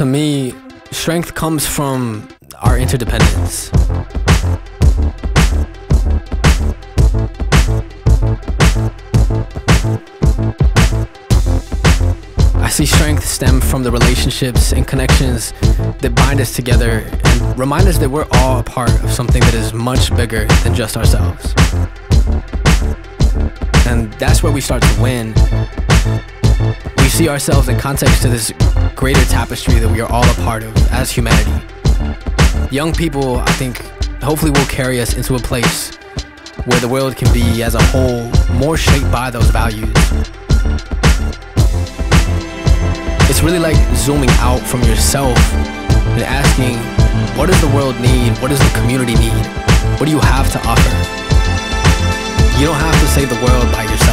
To me, strength comes from our interdependence. I see strength stem from the relationships and connections that bind us together and remind us that we're all a part of something that is much bigger than just ourselves. And that's where we start to win. See ourselves in context to this greater tapestry that we are all a part of as humanity. Young people, I think, hopefully will carry us into a place where the world can be as a whole more shaped by those values. It's really like zooming out from yourself and asking, what does the world need? What does the community need? What do you have to offer? You don't have to save the world by yourself.